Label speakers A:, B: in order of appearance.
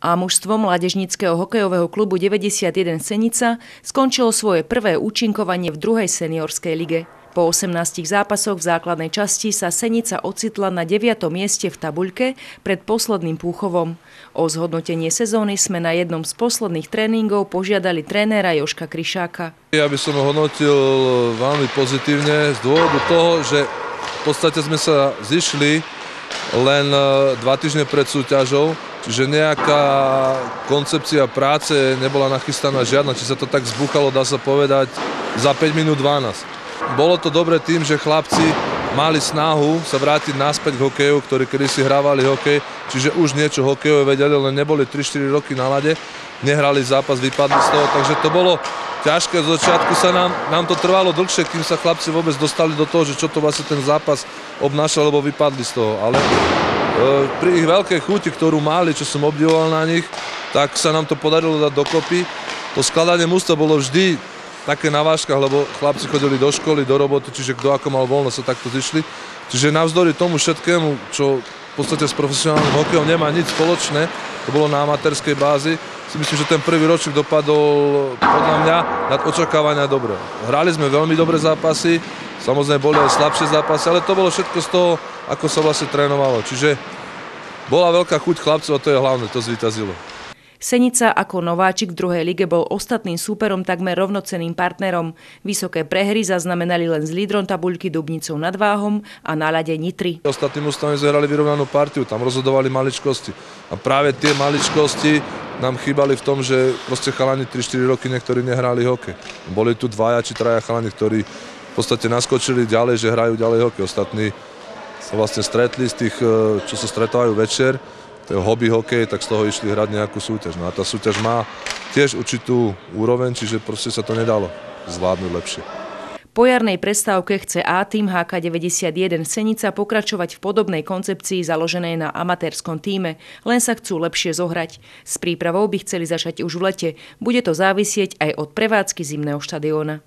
A: A mužstvo mládežnického hokejového klubu 91 Senica skončilo svoje prvé účinkovanie v druhej seniorskej lige. Po 18 zápasoch v základnej časti sa Senica ocitla na 9. mieste v tabuľke pred posledným Púchovom. O zhodnotenie sezóny sme na jednom z posledných tréningov požiadali trénera Joška Kryšáka.
B: Ja by som ho hodnotil veľmi pozitívne z dôvodu toho, že v podstate sme sa zišli len e, dva týždne pred súťažou, čiže nejaká koncepcia práce nebola nachystaná žiadna, či sa to tak zbuchalo, dá sa povedať, za 5 minút 12. Bolo to dobre tým, že chlapci mali snahu sa vrátiť naspäť k hokeju, ktorí kedy si hrávali hokej, čiže už niečo hokejové vedeli, len neboli 3-4 roky na lade, nehrali zápas, vypadli z toho, takže to bolo ťažké. Z začiatku sa nám, nám to trvalo dlhšie, kým sa chlapci vôbec dostali do toho, že čo to vlastne ten zápas obnášal, lebo vypadli z toho. Ale pri ich veľkej chuti, ktorú mali, čo som obdivoval na nich, tak sa nám to podarilo dať dokopy. To skladanie mústva bolo vždy také na váškach, lebo chlapci chodili do školy, do roboty, čiže kto ako mal voľno sa takto zišli. Čiže navzdory tomu všetkému, čo v podstate s profesionálnym hokejom nemá nič spoločné, to bolo na amatérskej bázi, si myslím, že ten prvý ročník dopadol podľa mňa nad očakávania dobre. Hrali sme veľmi dobré zápasy, samozrejme boli aj slabšie zápasy, ale to bolo všetko z toho, ako sa vlastne trénovalo. Čiže bola veľká chuť chlapcov a to je hlavné, to zvýtazilo.
A: Senica ako nováčik v druhej lige bol ostatným súperom takmer rovnocenným partnerom. Vysoké prehry zaznamenali len s lídrom tabuľky Dubnicou nad Váhom a na Nitry.
B: Ostatným ústavami zahrali vyrovnanú partiu, tam rozhodovali maličkosti. A práve tie maličkosti nám chýbali v tom, že proste chalani 3-4 roky niektorí nehrali hokej. Boli tu dvaja či traja chalani, ktorí v podstate naskočili ďalej, že hrajú ďalej hokej. Ostatní sa vlastne stretli z tých, eh, čo sa stretávajú večer hobby hokej, tak z toho išli hrať nejakú súťaž. No a tá súťaž má tiež určitú úroveň, čiže proste sa to nedalo zvládnuť lepšie.
A: Po jarnej prestávke chce A tým HK91 Senica pokračovať v podobnej koncepcii založenej na amatérskom týme, len sa chcú lepšie zohrať. S prípravou by chceli začať už v lete. Bude to závisieť aj od prevádzky zimného štadióna.